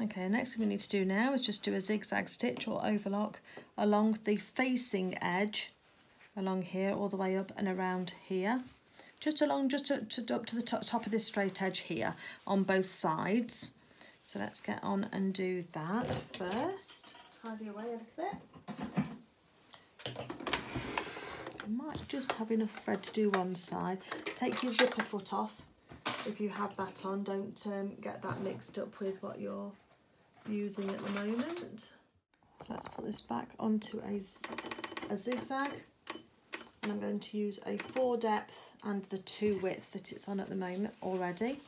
Okay, the next thing we need to do now is just do a zigzag stitch or overlock along the facing edge, along here all the way up and around here. Just along, just to, to up to the top, top of this straight edge here on both sides. So let's get on and do that first. Tidy away a little bit. Might just have enough thread to do one side. Take your zipper foot off if you have that on. Don't um, get that mixed up with what you're using at the moment. So let's put this back onto a, a zigzag and I'm going to use a four depth and the two width that it's on at the moment already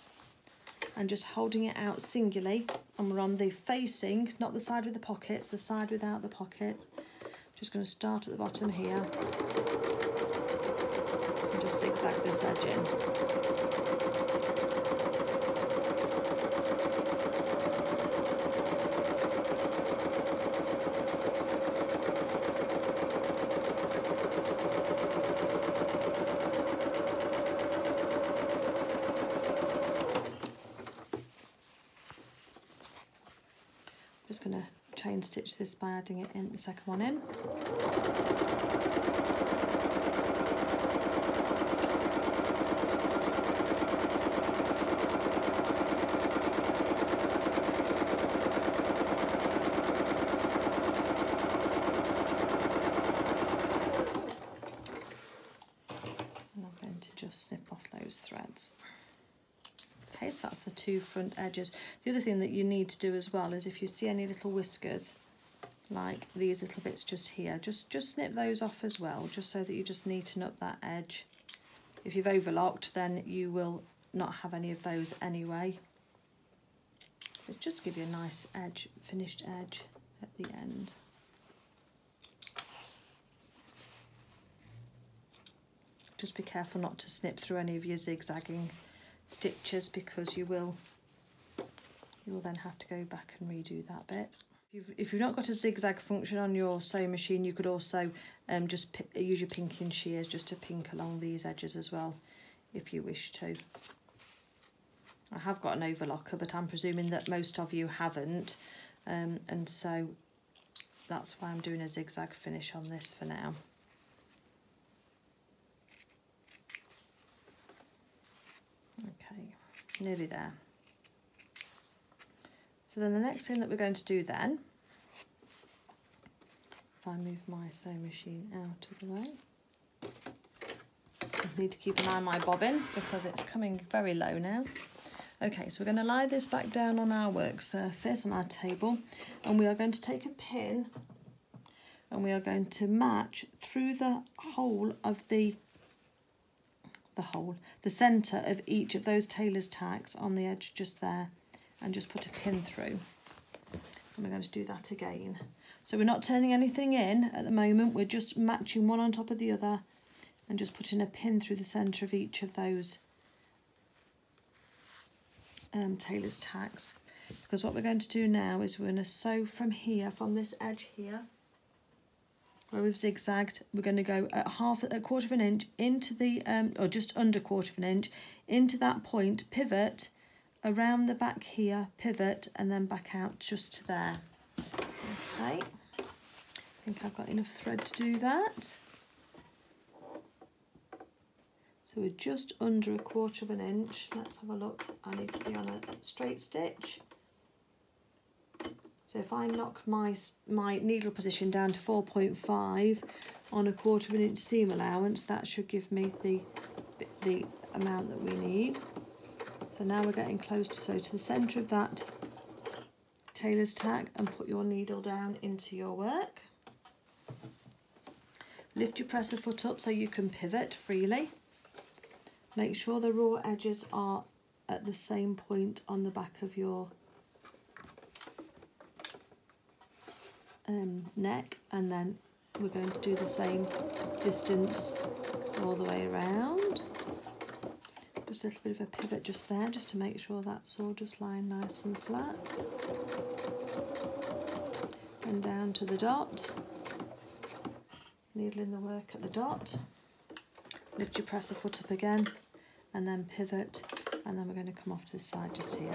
and just holding it out singularly and we're on the facing, not the side with the pockets, the side without the pockets. Just going to start at the bottom here and just zigzag this edge in. just going to chain stitch this by adding it in the second one in. I'm going to just snip off those threads. Okay, so that's the two front edges. The other thing that you need to do as well is if you see any little whiskers, like these little bits just here, just, just snip those off as well, just so that you just neaten up that edge. If you've overlocked, then you will not have any of those anyway. It's just to give you a nice edge, finished edge at the end. Just be careful not to snip through any of your zigzagging stitches because you will you will then have to go back and redo that bit. If if you've not got a zigzag function on your sewing machine you could also um, just use your pinking shears just to pink along these edges as well if you wish to. I have got an overlocker but I'm presuming that most of you haven't um, and so that's why I'm doing a zigzag finish on this for now. Okay, nearly there. So then the next thing that we're going to do then, if I move my sewing machine out of the way, I need to keep an eye on my bobbin because it's coming very low now. Okay, so we're going to lie this back down on our work surface, on our table, and we are going to take a pin and we are going to match through the whole of the the hole, the centre of each of those tailor's tacks on the edge just there and just put a pin through. And we're going to do that again. So we're not turning anything in at the moment, we're just matching one on top of the other and just putting a pin through the centre of each of those um, tailor's tacks. Because what we're going to do now is we're going to sew from here, from this edge here, where we've zigzagged, we're going to go at half, a quarter of an inch into the, um, or just under quarter of an inch, into that point, pivot, around the back here, pivot, and then back out just to there. Okay, I think I've got enough thread to do that. So we're just under a quarter of an inch. Let's have a look. I need to be on a straight stitch. So if I knock my, my needle position down to 4.5 on a quarter of an inch seam allowance, that should give me the, the amount that we need. So now we're getting close to, so to the centre of that tailor's tack and put your needle down into your work. Lift your presser foot up so you can pivot freely. Make sure the raw edges are at the same point on the back of your um, neck and then we're going to do the same distance all the way around. Just a little bit of a pivot just there just to make sure that's all just lying nice and flat. And down to the dot. Needle in the work at the dot. Lift your presser foot up again and then pivot and then we're going to come off to the side just here.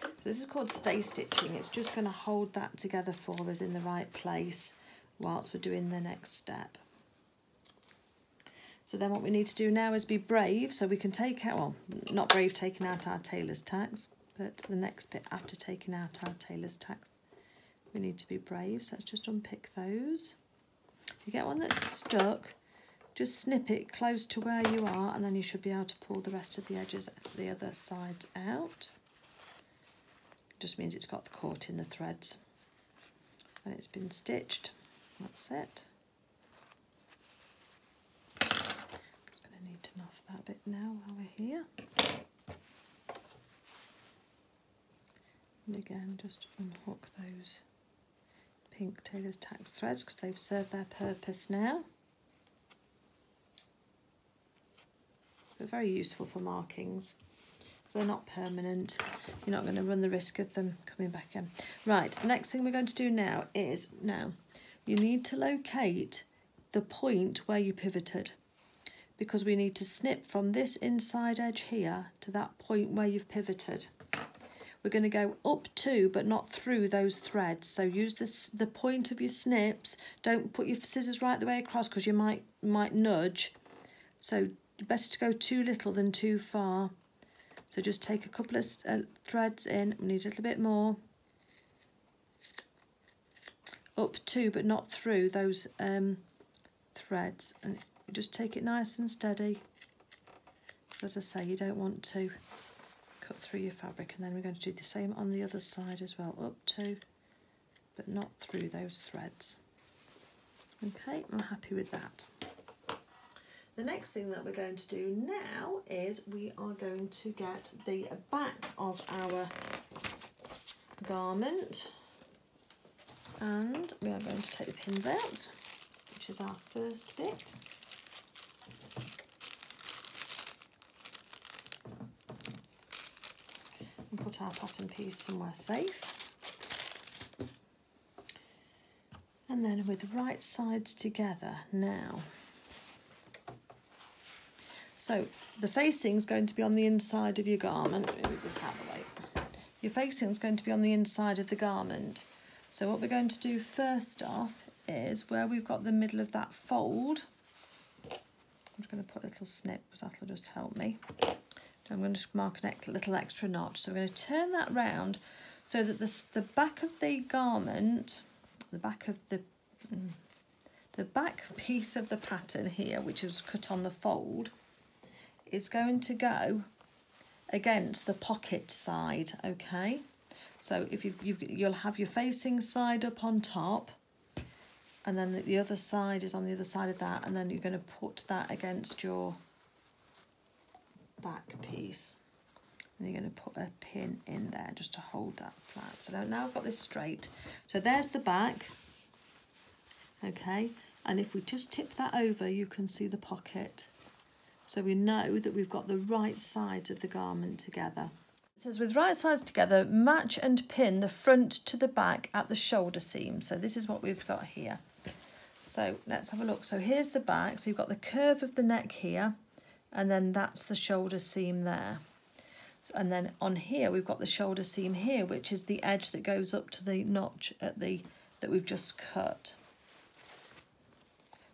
So this is called stay stitching. It's just going to hold that together for us in the right place whilst we're doing the next step. So then what we need to do now is be brave. So we can take out, well, not brave taking out our tailor's tacks, but the next bit after taking out our tailor's tacks, we need to be brave. So let's just unpick those. If you get one that's stuck, just snip it close to where you are and then you should be able to pull the rest of the edges the other sides out. Just means it's got caught in the threads and it's been stitched. That's it. Just going to need to knock that bit now while we're here. And again, just unhook those pink tailor's tacks threads because they've served their purpose now. But very useful for markings. They're not permanent. You're not going to run the risk of them coming back in. Right, next thing we're going to do now is, now, you need to locate the point where you pivoted because we need to snip from this inside edge here to that point where you've pivoted. We're going to go up to but not through those threads. So use this, the point of your snips. Don't put your scissors right the way across because you might might nudge. So better to go too little than too far. So just take a couple of uh, threads in. We need a little bit more. Up to but not through those um, threads. And just take it nice and steady. As I say, you don't want to cut through your fabric and then we're going to do the same on the other side as well up to but not through those threads. Okay I'm happy with that. The next thing that we're going to do now is we are going to get the back of our garment and we are going to take the pins out which is our first bit put our pattern piece somewhere safe. And then with right sides together now. So the facing is going to be on the inside of your garment. move this out the way. Your facing is going to be on the inside of the garment. So what we're going to do first off is where we've got the middle of that fold. I'm just going to put a little snip because that'll just help me. I'm going to mark a little extra notch. So I'm going to turn that round so that this, the back of the garment, the back of the, mm, the back piece of the pattern here, which was cut on the fold, is going to go against the pocket side, okay? So if you've, you've, you'll have your facing side up on top, and then the, the other side is on the other side of that, and then you're going to put that against your back piece and you're going to put a pin in there just to hold that flat. So now I've got this straight. So there's the back, okay, and if we just tip that over you can see the pocket. So we know that we've got the right sides of the garment together. It says with right sides together, match and pin the front to the back at the shoulder seam. So this is what we've got here. So let's have a look. So here's the back. So you've got the curve of the neck here and then that's the shoulder seam there. And then on here, we've got the shoulder seam here, which is the edge that goes up to the notch at the that we've just cut.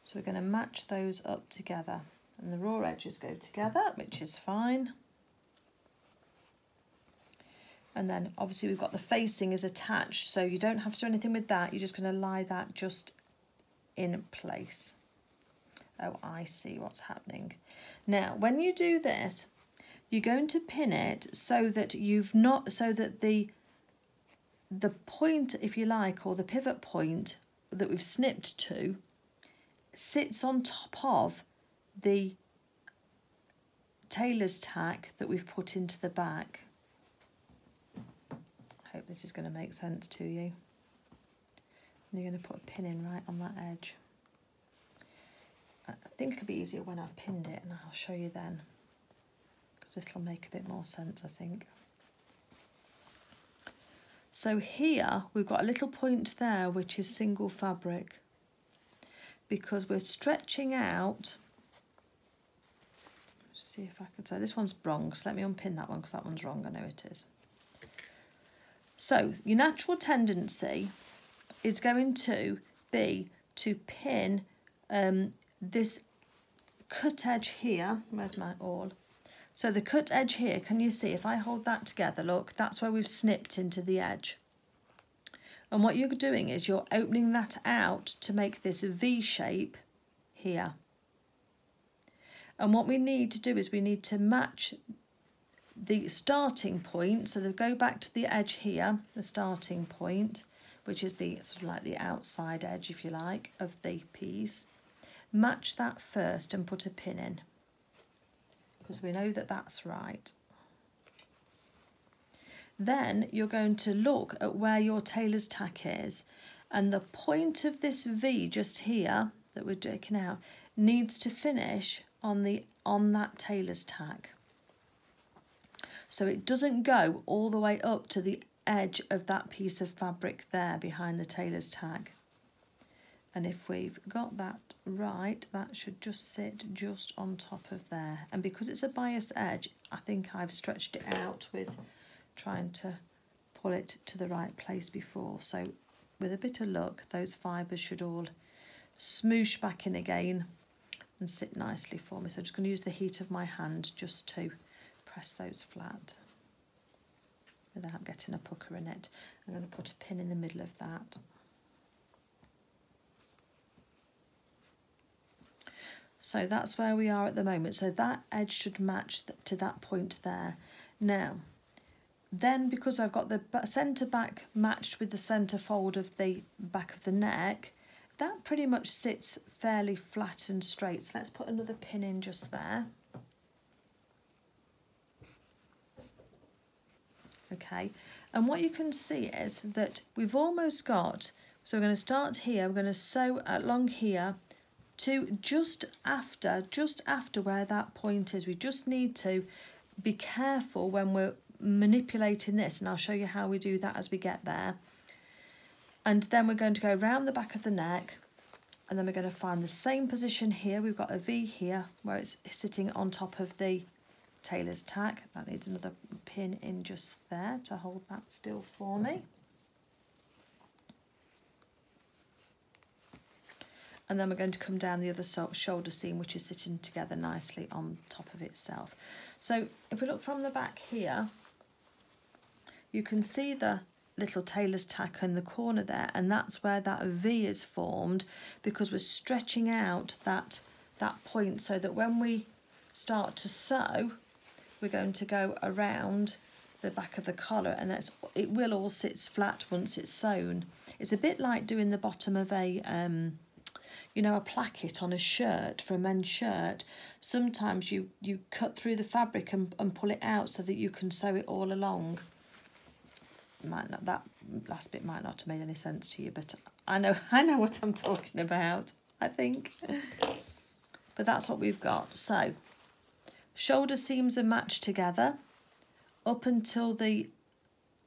So we're going to match those up together. And the raw edges go together, which is fine. And then obviously we've got the facing is attached, so you don't have to do anything with that. You're just going to lie that just in place. Oh, I see what's happening. Now, when you do this, you're going to pin it so that you've not, so that the, the point, if you like, or the pivot point that we've snipped to sits on top of the tailor's tack that we've put into the back. I hope this is going to make sense to you. And you're going to put a pin in right on that edge. I think it'll be easier when I've pinned it and I'll show you then. Because it'll make a bit more sense I think. So here we've got a little point there which is single fabric. Because we're stretching out. See if I can so this one's wrong so let me unpin that one because that one's wrong. I know it is. So your natural tendency is going to be to pin um, this cut edge here. Where's my awl? So the cut edge here, can you see, if I hold that together, look, that's where we've snipped into the edge. And what you're doing is you're opening that out to make this V shape here. And what we need to do is we need to match the starting point. So they go back to the edge here, the starting point, which is the sort of like the outside edge, if you like, of the piece. Match that first and put a pin in because we know that that's right. Then you're going to look at where your tailor's tack is and the point of this V just here that we're taking out needs to finish on the on that tailor's tack. So it doesn't go all the way up to the edge of that piece of fabric there behind the tailor's tag. And if we've got that right, that should just sit just on top of there. And because it's a bias edge, I think I've stretched it out with trying to pull it to the right place before. So with a bit of luck, those fibres should all smoosh back in again and sit nicely for me. So I'm just going to use the heat of my hand just to press those flat without getting a pucker in it. I'm going to put a pin in the middle of that. So that's where we are at the moment. So that edge should match to that point there. Now, then because I've got the centre back matched with the centre fold of the back of the neck, that pretty much sits fairly flat and straight. So let's put another pin in just there. Okay, and what you can see is that we've almost got, so we're going to start here, we're going to sew along here to just after, just after where that point is. We just need to be careful when we're manipulating this and I'll show you how we do that as we get there. And then we're going to go around the back of the neck and then we're going to find the same position here. We've got a V here where it's sitting on top of the tailor's tack. That needs another pin in just there to hold that still for me. And then we're going to come down the other shoulder seam which is sitting together nicely on top of itself. So if we look from the back here, you can see the little tailor's tack in the corner there and that's where that V is formed because we're stretching out that, that point so that when we start to sew, we're going to go around the back of the collar and that's, it will all sit flat once it's sewn. It's a bit like doing the bottom of a um, you know, a placket on a shirt for a men's shirt, sometimes you, you cut through the fabric and, and pull it out so that you can sew it all along. Might not that last bit might not have made any sense to you, but I know I know what I'm talking about, I think. But that's what we've got. So shoulder seams are matched together up until the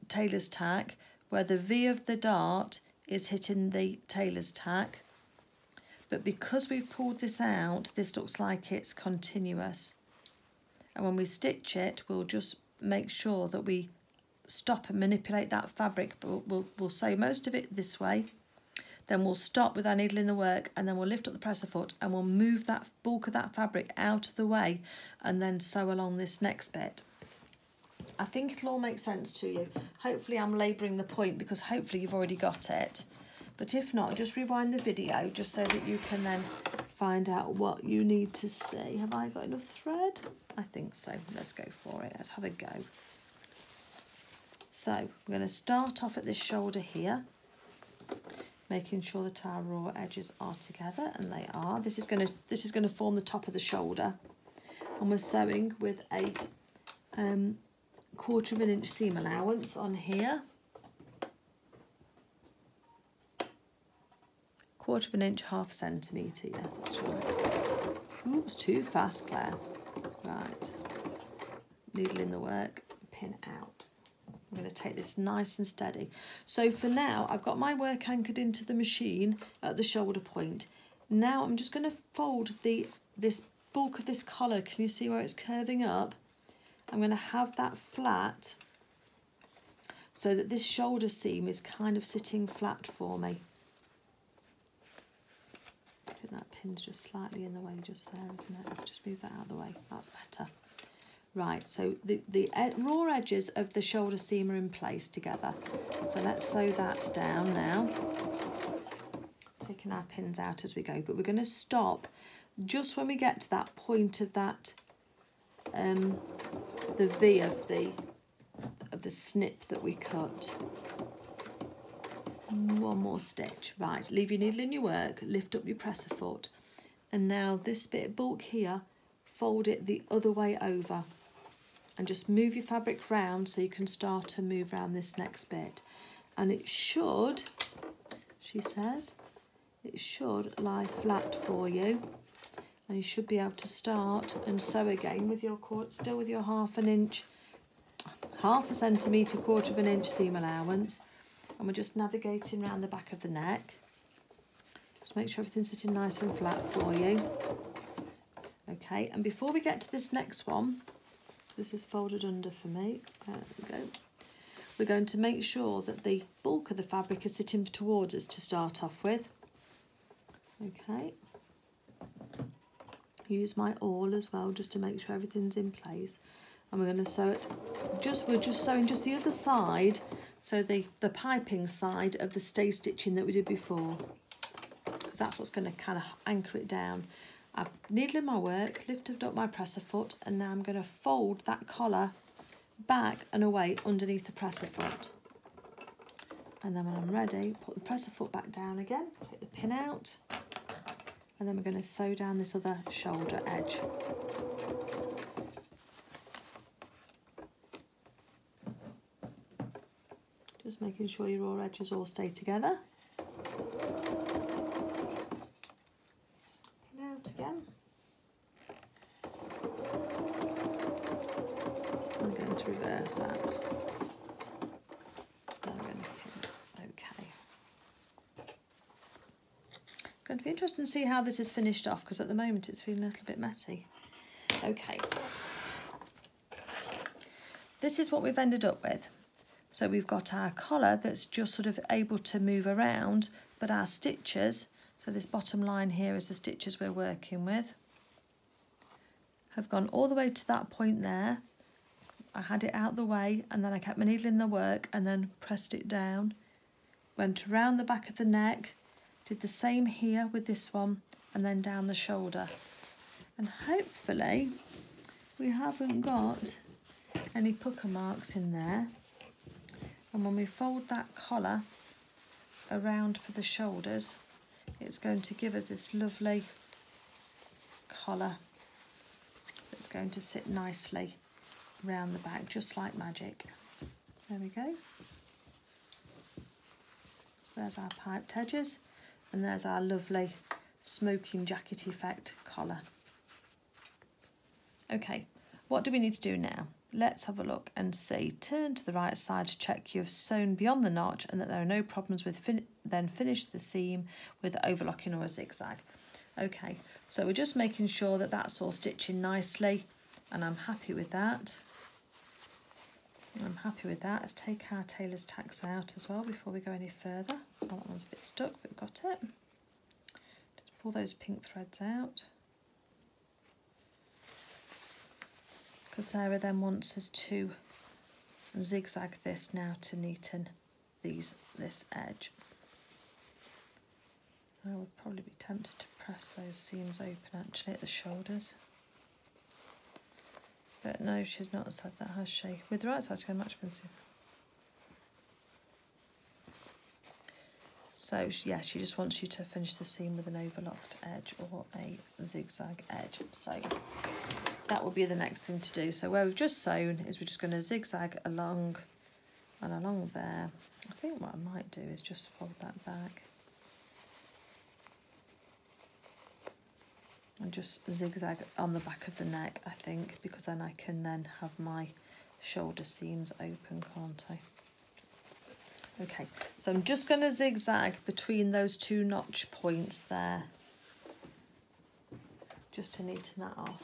tailor's tack where the V of the dart is hitting the tailor's tack but because we've pulled this out, this looks like it's continuous. And when we stitch it, we'll just make sure that we stop and manipulate that fabric, but we'll, we'll, sew most of it this way. Then we'll stop with our needle in the work and then we'll lift up the presser foot and we'll move that bulk of that fabric out of the way and then sew along this next bit. I think it'll all make sense to you. Hopefully I'm labouring the point because hopefully you've already got it. But if not, just rewind the video just so that you can then find out what you need to see. Have I got enough thread? I think so. Let's go for it. Let's have a go. So we're going to start off at this shoulder here, making sure that our raw edges are together, and they are. This is going to this is going to form the top of the shoulder, and we're sewing with a um, quarter of an inch seam allowance on here. Quarter of an inch, half a centimetre, yes, that's right. Oops, too fast, Claire. Right, needle in the work, pin out. I'm going to take this nice and steady. So for now, I've got my work anchored into the machine at the shoulder point. Now I'm just going to fold the this bulk of this collar. Can you see where it's curving up? I'm going to have that flat so that this shoulder seam is kind of sitting flat for me. I think that pin's just slightly in the way just there, isn't it? Let's just move that out of the way. That's better. Right, so the, the ed raw edges of the shoulder seam are in place together. So let's sew that down now. Taking our pins out as we go, but we're going to stop just when we get to that point of that, um, the V of the of the snip that we cut. One more stitch. Right, leave your needle in your work, lift up your presser foot. And now this bit of bulk here, fold it the other way over. And just move your fabric round so you can start to move around this next bit. And it should, she says, it should lie flat for you. And you should be able to start and sew again with your cord, still with your half an inch half a centimetre, quarter of an inch seam allowance and we're just navigating around the back of the neck. Just make sure everything's sitting nice and flat for you. Okay, and before we get to this next one, this is folded under for me, there we go. We're going to make sure that the bulk of the fabric is sitting towards us to start off with. Okay. Use my awl as well just to make sure everything's in place and we're going to sew it just we're just sewing just the other side so the the piping side of the stay stitching that we did before because that's what's going to kind of anchor it down. I've needled my work lifted up my presser foot and now I'm going to fold that collar back and away underneath the presser foot. And then when I'm ready put the presser foot back down again take the pin out and then we're going to sew down this other shoulder edge Just making sure your raw edges all stay together. Pin out again. I'm going to reverse that. Okay. Going to be interesting to see how this is finished off because at the moment it's feeling a little bit messy. Okay. This is what we've ended up with. So we've got our collar that's just sort of able to move around, but our stitches, so this bottom line here is the stitches we're working with, have gone all the way to that point there. I had it out the way and then I kept my needle in the work and then pressed it down. Went around the back of the neck, did the same here with this one and then down the shoulder. And hopefully we haven't got any pucker marks in there and when we fold that collar around for the shoulders it's going to give us this lovely collar that's going to sit nicely around the back just like magic. There we go. So there's our piped edges and there's our lovely smoking jacket effect collar. Okay what do we need to do now Let's have a look and see. Turn to the right side to check you've sewn beyond the notch and that there are no problems with fin then finish the seam with overlocking or a zigzag. Okay, so we're just making sure that that's all stitching nicely and I'm happy with that. I'm happy with that. Let's take our tailor's tacks out as well before we go any further. Well, that one's a bit stuck, but we've got it. Just pull those pink threads out. Because Sarah then wants us to zigzag this now to neaten these this edge. I would probably be tempted to press those seams open actually at the shoulders. But no, she's not said that, has she? With the right side, going much better. So yeah, she just wants you to finish the seam with an overlocked edge or a zigzag edge. So that will be the next thing to do. So where we've just sewn is we're just going to zigzag along and along there. I think what I might do is just fold that back. And just zigzag on the back of the neck, I think, because then I can then have my shoulder seams open, can't I? Okay, so I'm just going to zigzag between those two notch points there, just to neaten that off.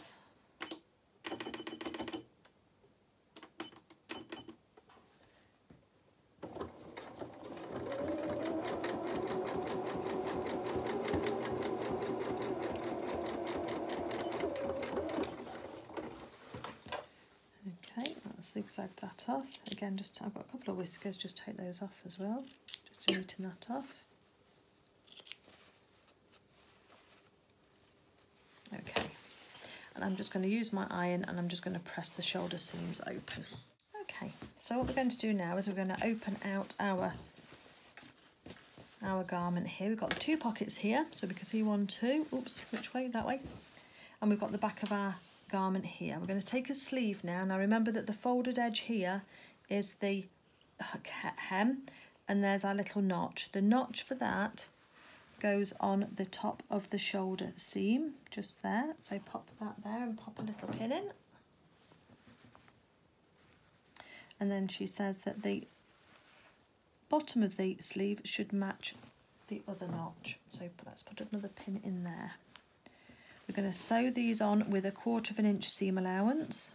zigzag that off. Again, just I've got a couple of whiskers, just take those off as well, just to neaten that off. Okay, and I'm just going to use my iron and I'm just going to press the shoulder seams open. Okay, so what we're going to do now is we're going to open out our our garment here. We've got the two pockets here, so we can see one, two. Oops, which way? That way. And we've got the back of our garment here. We're going to take a sleeve now. Now remember that the folded edge here is the hem and there's our little notch. The notch for that goes on the top of the shoulder seam, just there. So pop that there and pop a little pin in. And then she says that the bottom of the sleeve should match the other notch. So let's put another pin in there. We're going to sew these on with a quarter of an inch seam allowance.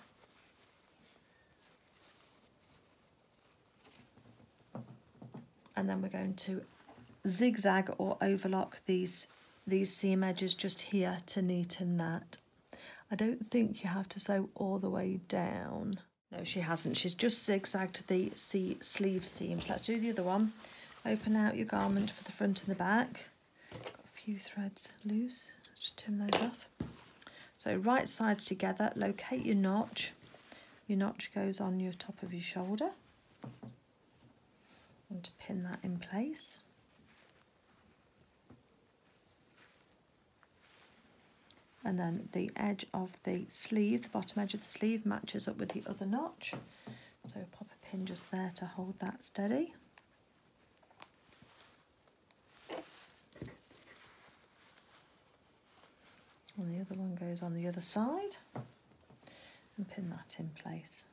And then we're going to zigzag or overlock these these seam edges just here to neaten that. I don't think you have to sew all the way down. No, she hasn't. She's just zigzagged the sleeve seams. Let's do the other one. Open out your garment for the front and the back. Got a few threads loose. Just trim those off. So right sides together, locate your notch. Your notch goes on your top of your shoulder. And to pin that in place. and then the edge of the sleeve, the bottom edge of the sleeve matches up with the other notch. So pop a pin just there to hold that steady. And the other one goes on the other side and pin that in place.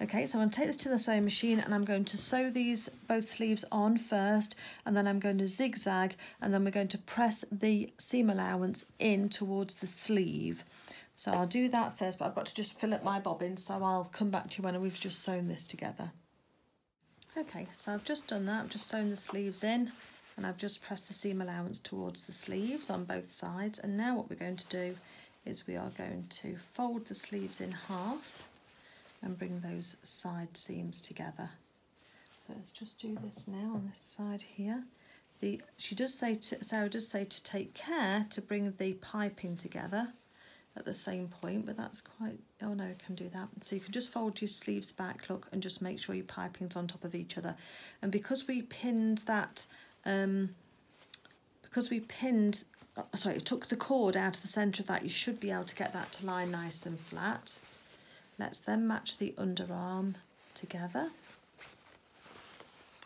Okay, so I'm going to take this to the sewing machine and I'm going to sew these both sleeves on first and then I'm going to zigzag and then we're going to press the seam allowance in towards the sleeve. So I'll do that first, but I've got to just fill up my bobbin, so I'll come back to you when we've just sewn this together. Okay, so I've just done that, I've just sewn the sleeves in and I've just pressed the seam allowance towards the sleeves on both sides and now what we're going to do is we are going to fold the sleeves in half and bring those side seams together. So let's just do this now on this side here. The, she does say to, Sarah does say to take care to bring the piping together at the same point, but that's quite, oh no, you can do that. So you can just fold your sleeves back, look, and just make sure your piping's on top of each other. And because we pinned that, um, because we pinned, uh, sorry, took the cord out of the centre of that, you should be able to get that to lie nice and flat. Let's then match the underarm together.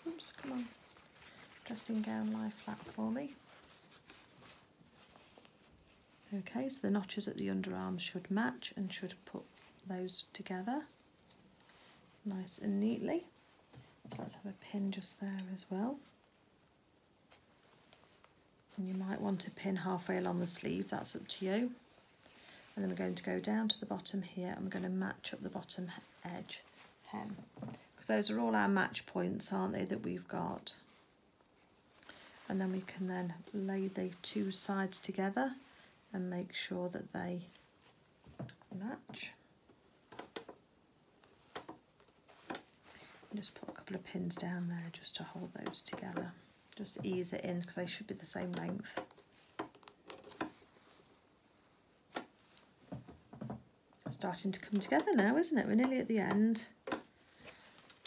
Oops, come on. Dressing gown lie flat for me. Okay, so the notches at the underarm should match and should put those together nice and neatly. So let's have a pin just there as well. And you might want to pin halfway along the sleeve, that's up to you. And then we're going to go down to the bottom here and we're going to match up the bottom edge hem. Because those are all our match points aren't they that we've got? And then we can then lay the two sides together and make sure that they match. And just put a couple of pins down there just to hold those together just ease it in because they should be the same length starting to come together now, isn't it? We're nearly at the end.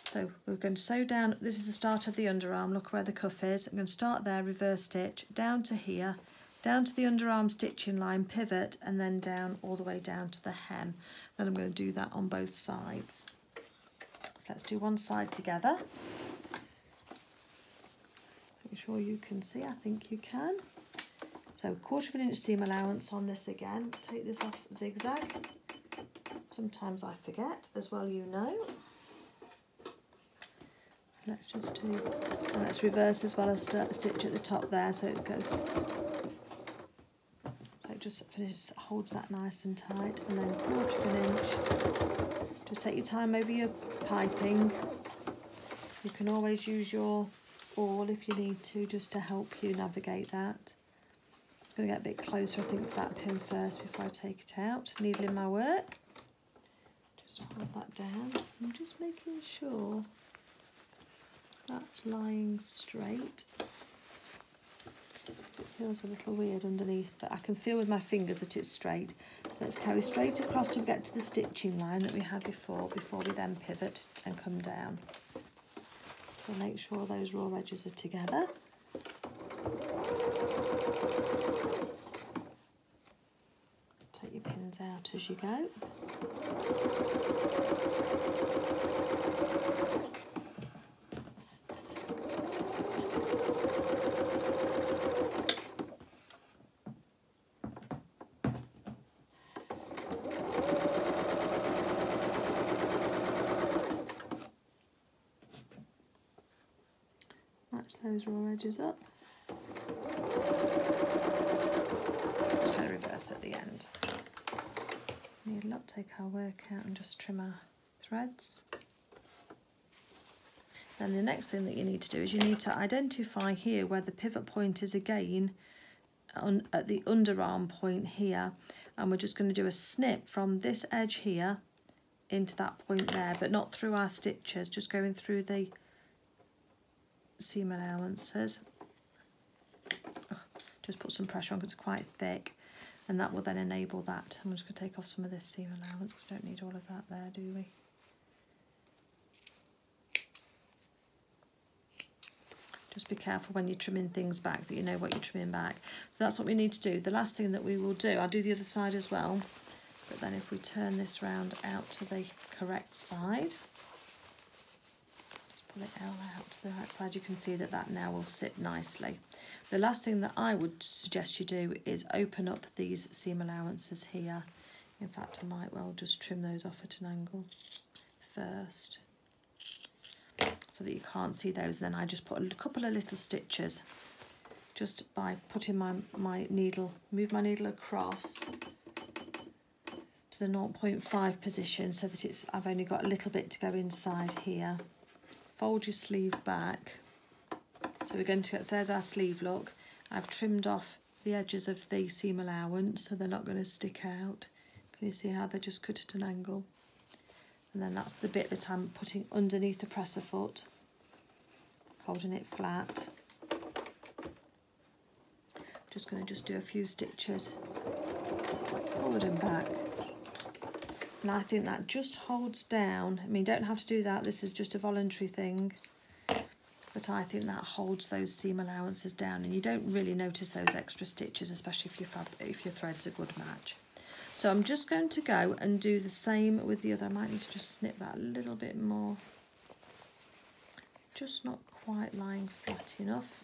So we're going to sew down, this is the start of the underarm, look where the cuff is. I'm going to start there, reverse stitch, down to here, down to the underarm stitching line, pivot, and then down all the way down to the hem. Then I'm going to do that on both sides. So let's do one side together. Sure you can see, I think you can. So quarter of an inch seam allowance on this again. Take this off zigzag Sometimes I forget, as well you know. Let's just do, and let's reverse as well as stitch at the top there so it goes, so it just finishes, holds that nice and tight and then quarter of an inch. Just take your time over your piping. You can always use your if you need to just to help you navigate that. I'm going to get a bit closer I think to that pin first before I take it out. Needling my work just hold that down. I'm just making sure that's lying straight. It feels a little weird underneath, but I can feel with my fingers that it's straight. So let's carry straight across to get to the stitching line that we had before, before we then pivot and come down. So make sure those raw edges are together. Take your pins out as you go. Match raw edges up. Just going to reverse at the end. Needle up, take our work out and just trim our threads. And the next thing that you need to do is you need to identify here where the pivot point is again on, at the underarm point here and we're just going to do a snip from this edge here into that point there but not through our stitches just going through the seam allowances. Just put some pressure on because it's quite thick and that will then enable that. I'm just going to take off some of this seam allowance because we don't need all of that there do we? Just be careful when you're trimming things back that you know what you're trimming back. So that's what we need to do. The last thing that we will do I'll do the other side as well. But then if we turn this round out to the correct side pull it out to the right side you can see that that now will sit nicely the last thing that I would suggest you do is open up these seam allowances here in fact I might well just trim those off at an angle first so that you can't see those. Then I just put a couple of little stitches just by putting my, my needle, move my needle across to the 0.5 position so that it's I've only got a little bit to go inside here. Fold your sleeve back. So we're going to, there's our sleeve look. I've trimmed off the edges of the seam allowance so they're not going to stick out. Can you see how they're just cut at an angle? and then that's the bit that I'm putting underneath the presser foot holding it flat just going to just do a few stitches forward and back and I think that just holds down I mean don't have to do that this is just a voluntary thing but I think that holds those seam allowances down and you don't really notice those extra stitches especially if your, fab if your thread's a good match so I'm just going to go and do the same with the other. I might need to just snip that a little bit more. Just not quite lying flat enough.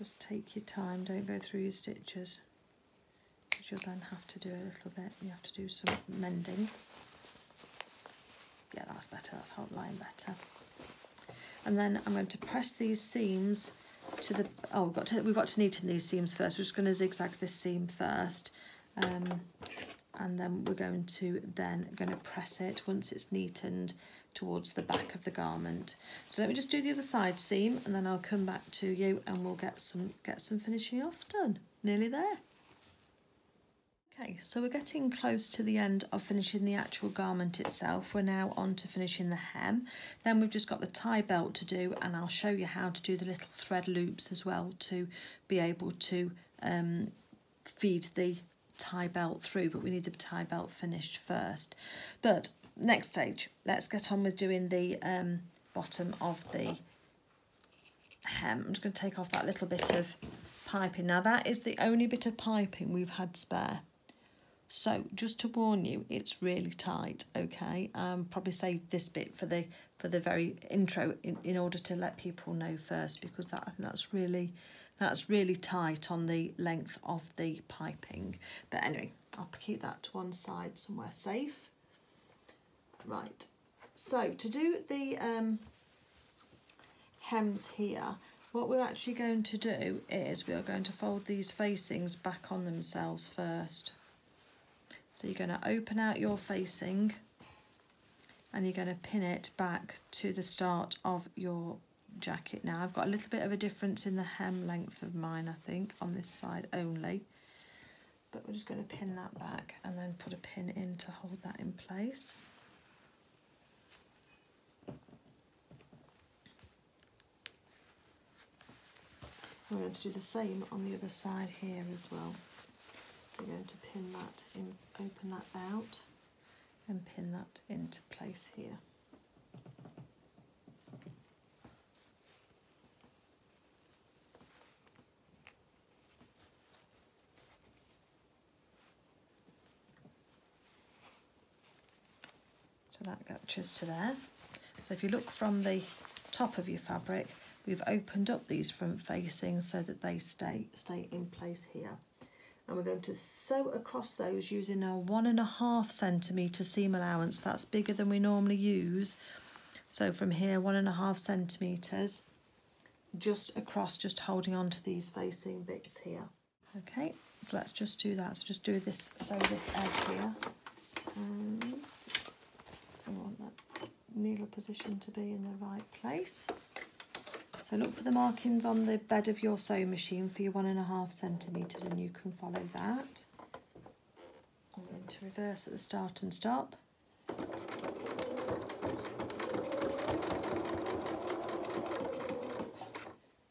Just take your time, don't go through your stitches. Because you'll then have to do a little bit, you have to do some mending. Yeah, that's better, that's lying better. And then I'm going to press these seams to the oh we've got to we've got to neaten these seams first we're just going to zigzag this seam first um, and then we're going to then going to press it once it's neatened towards the back of the garment so let me just do the other side seam and then I'll come back to you and we'll get some get some finishing off done nearly there Okay, so we're getting close to the end of finishing the actual garment itself. We're now on to finishing the hem. Then we've just got the tie belt to do and I'll show you how to do the little thread loops as well to be able to um, feed the tie belt through, but we need the tie belt finished first. But next stage, let's get on with doing the um, bottom of the hem. I'm just going to take off that little bit of piping. Now that is the only bit of piping we've had spare. So just to warn you, it's really tight, okay? Um, probably save this bit for the for the very intro in, in order to let people know first because that that's really that's really tight on the length of the piping. But anyway, I'll keep that to one side somewhere safe. Right, so to do the um, hems here, what we're actually going to do is we are going to fold these facings back on themselves first. So you're going to open out your facing and you're going to pin it back to the start of your jacket. Now I've got a little bit of a difference in the hem length of mine I think on this side only. but we're just going to pin that back and then put a pin in to hold that in place. We're going to do the same on the other side here as well. We're going to pin that in, open that out and pin that into place here. So that catches to there. So if you look from the top of your fabric, we've opened up these front facings so that they stay, stay in place here. And we're going to sew across those using a one and a half centimetre seam allowance. That's bigger than we normally use. So from here, one and a half centimetres, just across, just holding on to these facing bits here. Okay, so let's just do that. So just do this, sew this edge here. Um, I want that needle position to be in the right place. So look for the markings on the bed of your sewing machine for your one and a half centimetres and you can follow that. I'm going to reverse at the start and stop.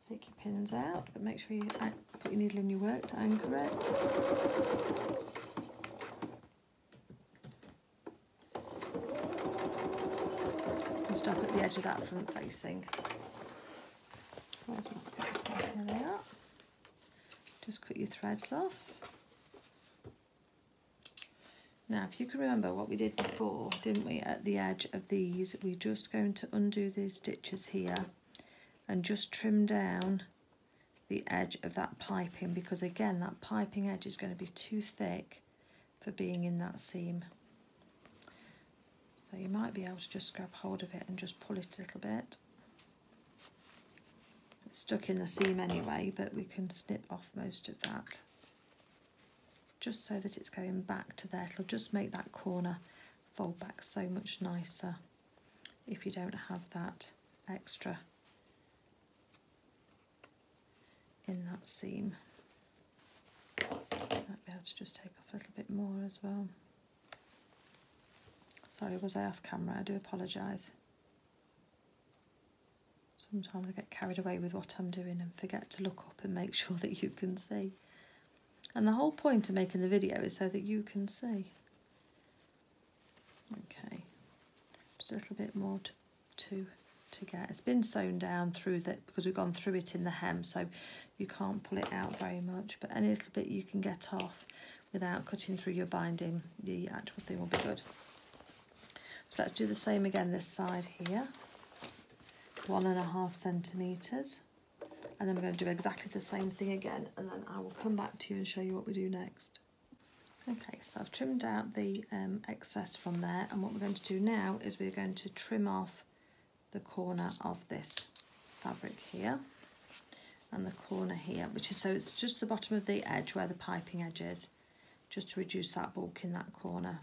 Take your pins out, but make sure you put your needle in your work to anchor it. stop at the edge of that front facing. Where's my they are. Just cut your threads off. Now, if you can remember what we did before, didn't we, at the edge of these, we're just going to undo these stitches here and just trim down the edge of that piping because again, that piping edge is going to be too thick for being in that seam. So you might be able to just grab hold of it and just pull it a little bit. Stuck in the seam anyway, but we can snip off most of that. Just so that it's going back to there. It'll just make that corner fold back so much nicer if you don't have that extra in that seam. Might be able to just take off a little bit more as well. Sorry, was I off camera? I do apologise. Sometimes I get carried away with what I'm doing and forget to look up and make sure that you can see. And the whole point of making the video is so that you can see. Okay, just a little bit more to, to, to get. It's been sewn down through that because we've gone through it in the hem, so you can't pull it out very much. But any little bit you can get off without cutting through your binding, the actual thing will be good. So let's do the same again this side here. One and a half centimetres. And then we're going to do exactly the same thing again and then I will come back to you and show you what we do next. Okay, so I've trimmed out the um, excess from there and what we're going to do now is we're going to trim off the corner of this fabric here and the corner here, which is so it's just the bottom of the edge where the piping edge is, just to reduce that bulk in that corner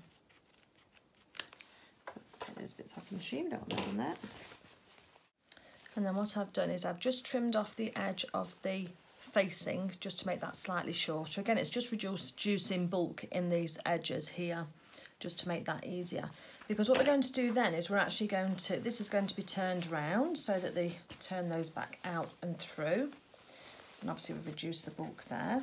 those bits off the machine, don't want those on. And then what I've done is I've just trimmed off the edge of the facing just to make that slightly shorter. Again, it's just reduce, reducing bulk in these edges here just to make that easier. Because what we're going to do then is we're actually going to, this is going to be turned round so that they turn those back out and through. And obviously we've reduced the bulk there.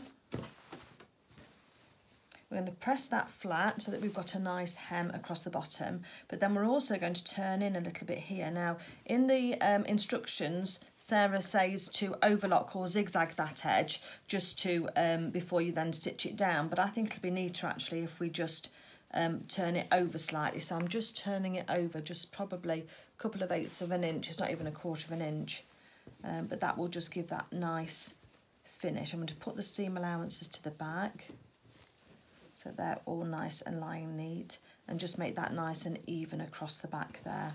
We're going to press that flat so that we've got a nice hem across the bottom, but then we're also going to turn in a little bit here. Now, in the um, instructions, Sarah says to overlock or zigzag that edge just to, um, before you then stitch it down, but I think it'll be neater actually if we just um, turn it over slightly. So I'm just turning it over just probably a couple of eighths of an inch, it's not even a quarter of an inch, um, but that will just give that nice finish. I'm going to put the seam allowances to the back so they're all nice and lying neat and just make that nice and even across the back there.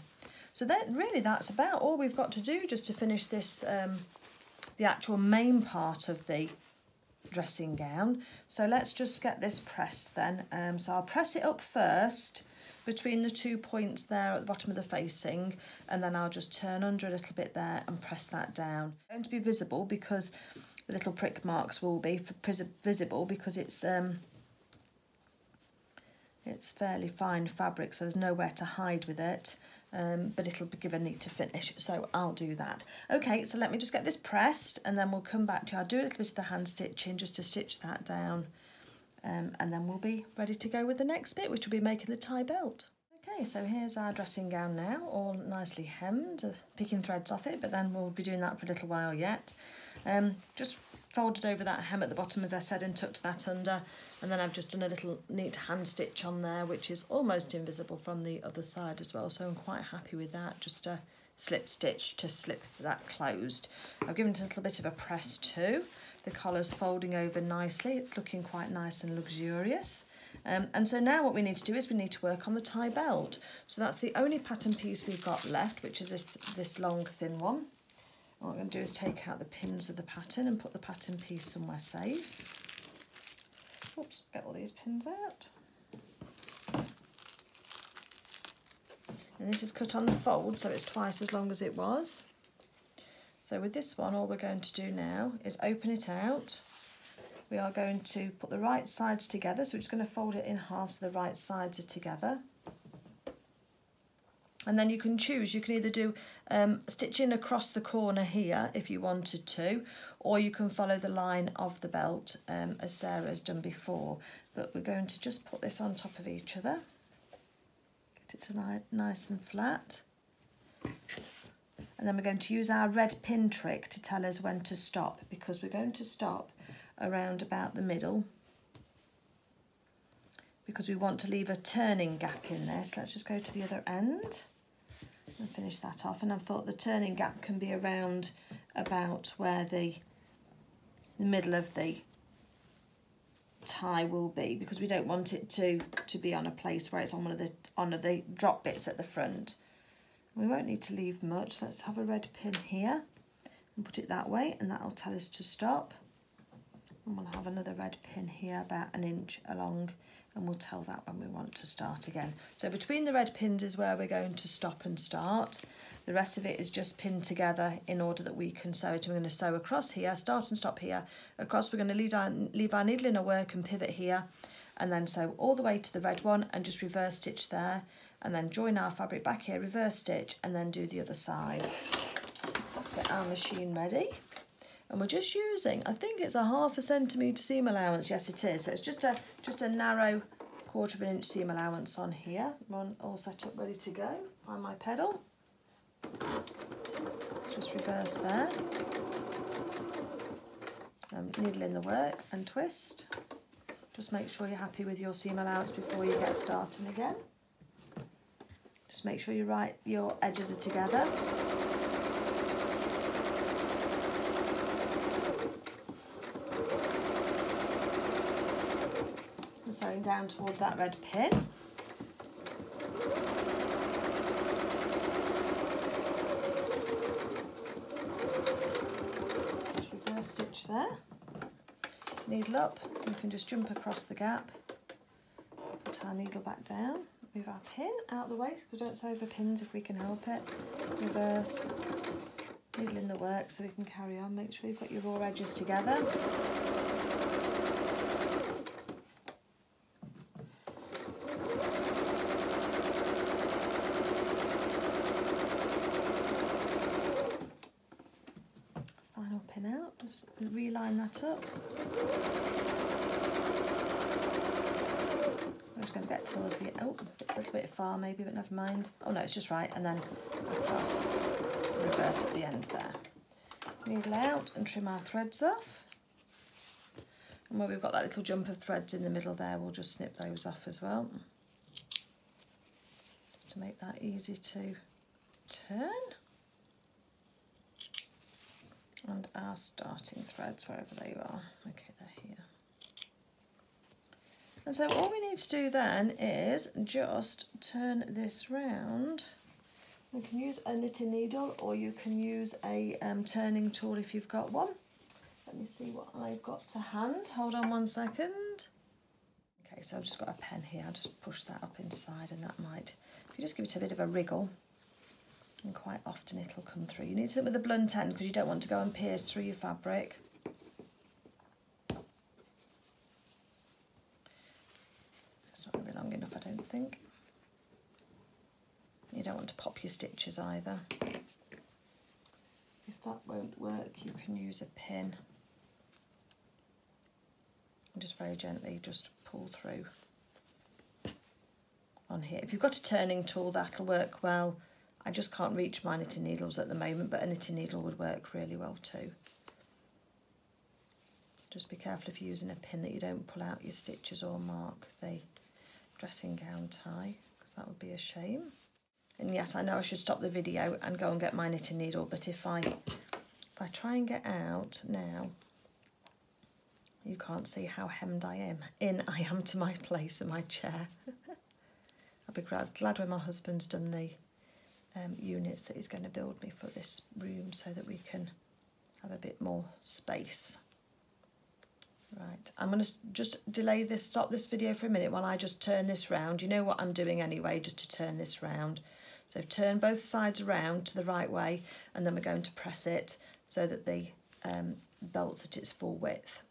So that really that's about all we've got to do just to finish this, um, the actual main part of the dressing gown. So let's just get this pressed then. Um, so I'll press it up first between the two points there at the bottom of the facing and then I'll just turn under a little bit there and press that down. It's going to be visible because the little prick marks will be visible because it's um, It's fairly fine fabric, so there's nowhere to hide with it. Um, but it'll give a neater finish, so I'll do that. Okay, so let me just get this pressed and then we'll come back to, I'll do a little bit of the hand stitching just to stitch that down um, and then we'll be ready to go with the next bit, which will be making the tie belt. Okay, so here's our dressing gown now, all nicely hemmed, picking threads off it, but then we'll be doing that for a little while yet. Um, just folded over that hem at the bottom as I said and tucked that under and then I've just done a little neat hand stitch on there which is almost invisible from the other side as well. So I'm quite happy with that. Just a slip stitch to slip that closed. I've given it a little bit of a press too. The collar's folding over nicely. It's looking quite nice and luxurious. Um, and so now what we need to do is we need to work on the tie belt. So that's the only pattern piece we've got left which is this this long thin one. What I'm going to do is take out the pins of the pattern and put the pattern piece somewhere safe. Oops, get all these pins out. And this is cut on the fold, so it's twice as long as it was. So with this one, all we're going to do now is open it out. We are going to put the right sides together, so we're just going to fold it in half so the right sides are together and then you can choose. You can either do um, stitching across the corner here if you wanted to or you can follow the line of the belt um, as Sarah's done before. But we're going to just put this on top of each other. Get it to nice and flat. And then we're going to use our red pin trick to tell us when to stop because we're going to stop around about the middle. Because we want to leave a turning gap in this. Let's just go to the other end and finish that off. And I thought the turning gap can be around about where the, the middle of the tie will be because we don't want it to, to be on a place where it's on one of the, on of the drop bits at the front. We won't need to leave much. Let's have a red pin here and put it that way and that'll tell us to stop. And we'll have another red pin here about an inch along and we'll tell that when we want to start again. So between the red pins is where we're going to stop and start. The rest of it is just pinned together in order that we can sew it. we're going to sew across here, start and stop here. Across we're going to leave our, leave our needle in a work and pivot here and then sew all the way to the red one and just reverse stitch there and then join our fabric back here, reverse stitch and then do the other side. So let's get our machine ready and we're just using, I think it's a half a centimetre seam allowance, yes it is, so it's just a, just a narrow quarter of an inch seam allowance on here. I'm all set up, ready to go. Find my pedal, just reverse there, um, needle in the work and twist. Just make sure you're happy with your seam allowance before you get starting again. Just make sure you right your edges are together. Sewing down towards that red pin. Just reverse stitch there. Needle up, you can just jump across the gap, put our needle back down, move our pin out of the way, we don't sew over pins if we can help it. Reverse, needle in the work so we can carry on, make sure you've got your raw edges together. That up. I'm just going to get towards the, oh, a little bit far maybe, but never mind. Oh no, it's just right, and then across, reverse at the end there. Needle out and trim our threads off. And where we've got that little jump of threads in the middle there, we'll just snip those off as well. Just to make that easy to turn and our starting threads wherever they are. Okay, they're here. And so all we need to do then is just turn this round. You can use a knitting needle or you can use a um, turning tool if you've got one. Let me see what I've got to hand. Hold on one second. Okay, so I've just got a pen here. I'll just push that up inside and that might, if you just give it a bit of a wriggle, and quite often it'll come through. You need to with a blunt end because you don't want to go and pierce through your fabric. It's not going to be long enough, I something. You don't want to pop your stitches either. If that won't work, you can use a pin. And just very gently just pull through on here. If you've got a turning tool, that'll work well. I just can't reach my knitting needles at the moment, but a knitting needle would work really well too. Just be careful if you're using a pin that you don't pull out your stitches or mark the dressing gown tie, because that would be a shame. And yes, I know I should stop the video and go and get my knitting needle, but if I if I try and get out now, you can't see how hemmed I am in I am to my place in my chair. I'll be glad, glad when my husband's done the um, units that he's going to build me for this room so that we can have a bit more space. Right, I'm going to just delay this, stop this video for a minute while I just turn this round. You know what I'm doing anyway, just to turn this round. So turn both sides around to the right way and then we're going to press it so that the um, belt's at its full width.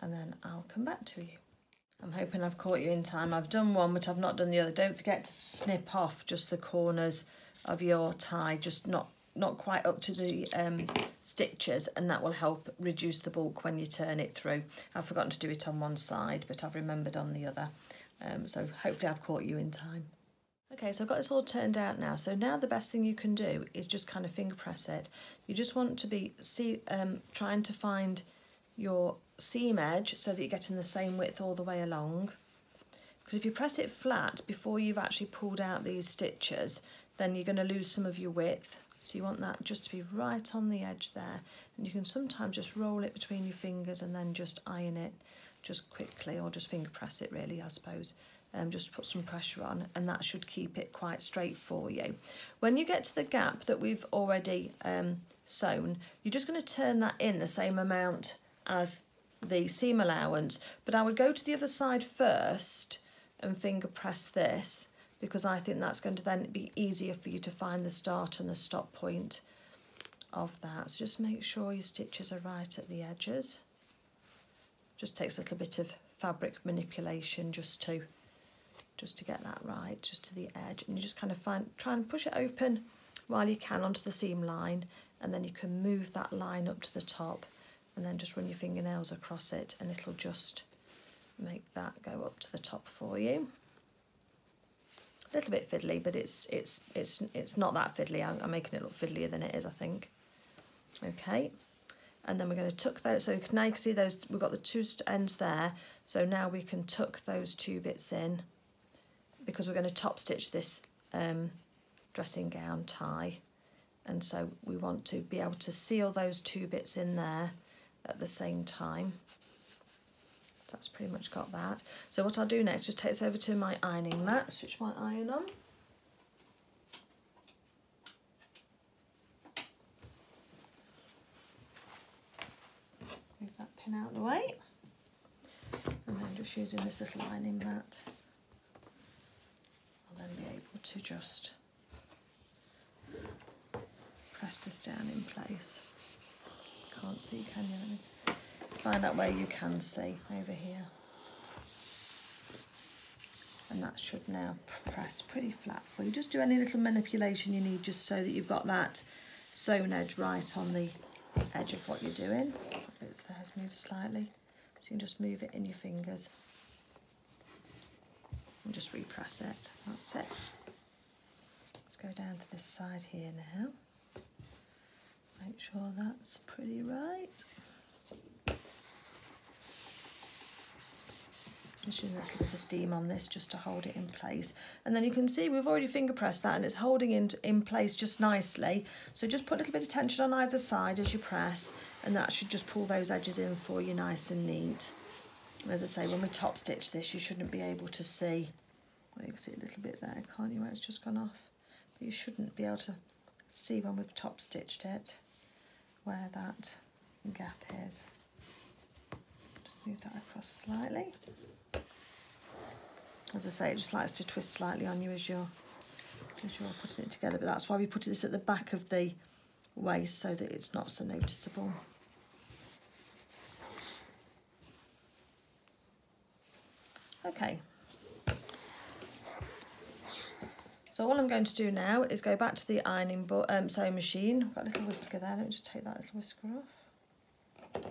And then I'll come back to you. I'm hoping I've caught you in time. I've done one, but I've not done the other. Don't forget to snip off just the corners of your tie, just not not quite up to the um, stitches and that will help reduce the bulk when you turn it through. I've forgotten to do it on one side but I've remembered on the other um, so hopefully I've caught you in time. Okay so I've got this all turned out now so now the best thing you can do is just kind of finger press it. You just want to be see um, trying to find your seam edge so that you're getting the same width all the way along. Because if you press it flat before you've actually pulled out these stitches then you're going to lose some of your width. So you want that just to be right on the edge there. And you can sometimes just roll it between your fingers and then just iron it just quickly or just finger press it really I suppose um, just put some pressure on and that should keep it quite straight for you. When you get to the gap that we've already um, sewn you're just going to turn that in the same amount as the seam allowance but I would go to the other side first and finger press this because I think that's going to then be easier for you to find the start and the stop point of that. So just make sure your stitches are right at the edges. Just takes a little bit of fabric manipulation just to just to get that right, just to the edge. And you just kind of find try and push it open while you can onto the seam line and then you can move that line up to the top and then just run your fingernails across it and it'll just make that go up to the top for you a little bit fiddly, but it's it's it's it's not that fiddly. I'm, I'm making it look fiddlier than it is, I think. Okay, and then we're going to tuck those. So now you can see those. We've got the two ends there. So now we can tuck those two bits in because we're going to top stitch this um, dressing gown tie, and so we want to be able to seal those two bits in there at the same time that's pretty much got that. So what I'll do next is just take this over to my ironing mat, switch my iron on. Move that pin out of the way. And then just using this little ironing mat, I'll then be able to just press this down in place. Can't see, can you? find out where you can see over here. And that should now press pretty flat for you. Just do any little manipulation you need just so that you've got that sewn edge right on the edge of what you're doing. Bits there has moved slightly. So you can just move it in your fingers and just repress it. That's it. Let's go down to this side here now. Make sure that's pretty right. Just a little bit of steam on this just to hold it in place. And then you can see we've already finger pressed that and it's holding in, in place just nicely. So just put a little bit of tension on either side as you press and that should just pull those edges in for you nice and neat. And as I say, when we top stitch this, you shouldn't be able to see, well, you can see a little bit there, can't you, where it's just gone off. But you shouldn't be able to see when we've top stitched it, where that gap is. Just move that across slightly. As I say, it just likes to twist slightly on you as you're, as you're putting it together, but that's why we put this at the back of the waist so that it's not so noticeable. So all I'm going to do now is go back to the ironing um, sewing machine. I've got a little whisker there, let me just take that little whisker off.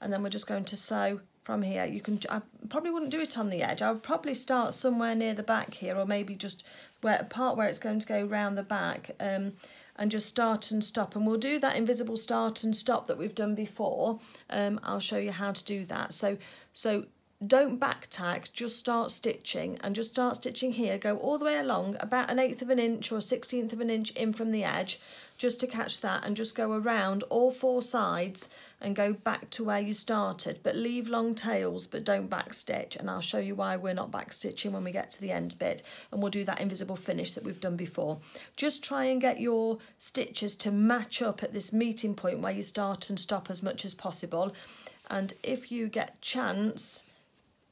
And then we're just going to sew from here. You can, I probably wouldn't do it on the edge. I would probably start somewhere near the back here or maybe just where a part where it's going to go round the back um, and just start and stop. And we'll do that invisible start and stop that we've done before. Um, I'll show you how to do that. So, so don't back tack, just start stitching and just start stitching here. Go all the way along about an eighth of an inch or a sixteenth of an inch in from the edge just to catch that and just go around all four sides and go back to where you started but leave long tails but don't back stitch and I'll show you why we're not back stitching when we get to the end bit and we'll do that invisible finish that we've done before just try and get your stitches to match up at this meeting point where you start and stop as much as possible and if you get chance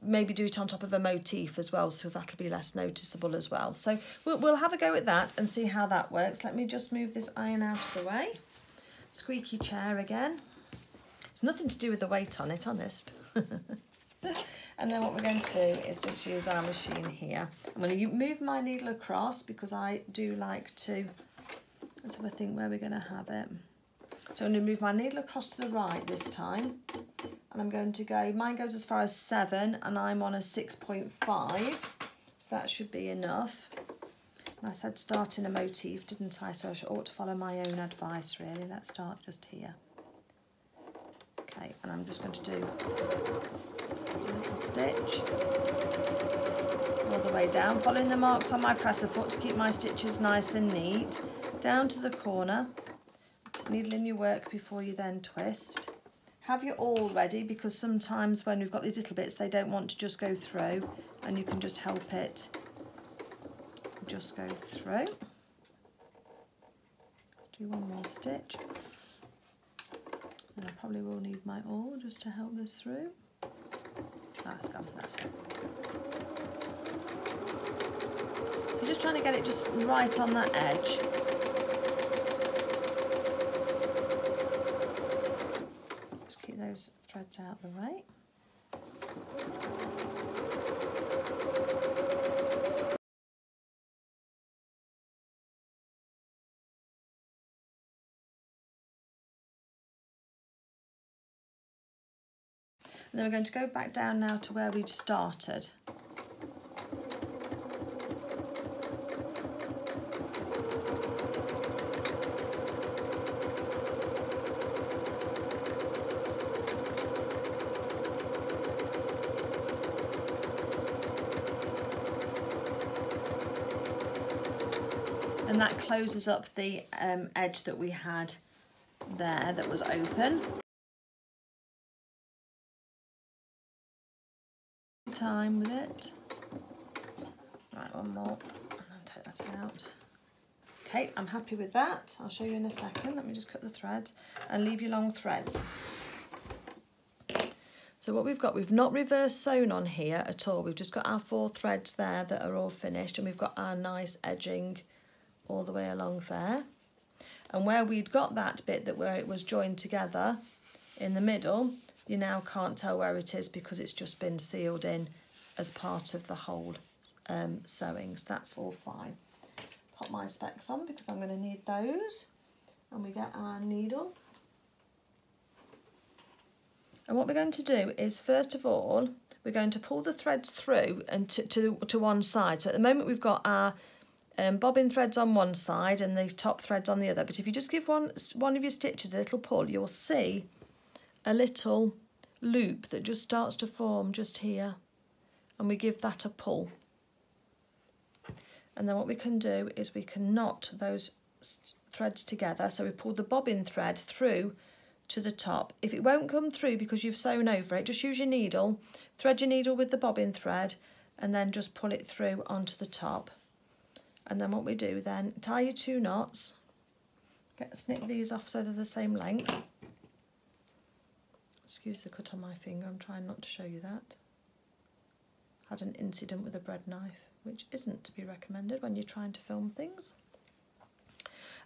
maybe do it on top of a motif as well so that'll be less noticeable as well. So we'll, we'll have a go at that and see how that works. Let me just move this iron out of the way. Squeaky chair again. It's nothing to do with the weight on it honest. And then what we're going to do is just use our machine here. I'm going to move my needle across because I do like to let's have a think where we're going to have it so I'm going to move my needle across to the right this time and I'm going to go, mine goes as far as 7 and I'm on a 6.5 so that should be enough. And I said start in a motif didn't I so I ought to follow my own advice really. Let's start just here. Okay and I'm just going to do a little stitch all the way down following the marks on my presser foot to keep my stitches nice and neat down to the corner needle in your work before you then twist have your awl ready because sometimes when we've got these little bits they don't want to just go through and you can just help it just go through. Do one more stitch and I probably will need my awl just to help this through. Ah, it's gone, that's it. So just trying to get it just right on that edge those threads out the way. And then we're going to go back down now to where we started. and that closes up the um, edge that we had there that was open. Time with it. Right, one more, and then take that out. Okay, I'm happy with that. I'll show you in a second. Let me just cut the thread and leave you long threads. So what we've got, we've not reverse sewn on here at all. We've just got our four threads there that are all finished and we've got our nice edging all the way along there. And where we'd got that bit that where it was joined together in the middle, you now can't tell where it is because it's just been sealed in as part of the whole um, sewing. So that's all fine. Pop my specs on because I'm going to need those. And we get our needle. And what we're going to do is, first of all, we're going to pull the threads through and to, to, to one side. So at the moment we've got our um, bobbin threads on one side and the top threads on the other. But if you just give one, one of your stitches a little pull, you'll see a little loop that just starts to form just here. And we give that a pull. And then what we can do is we can knot those threads together. So we pull the bobbin thread through to the top. If it won't come through because you've sewn over it, just use your needle, thread your needle with the bobbin thread and then just pull it through onto the top and then what we do then tie your two knots get snip these off so they're the same length. Excuse the cut on my finger I'm trying not to show you that. Had an incident with a bread knife which isn't to be recommended when you're trying to film things.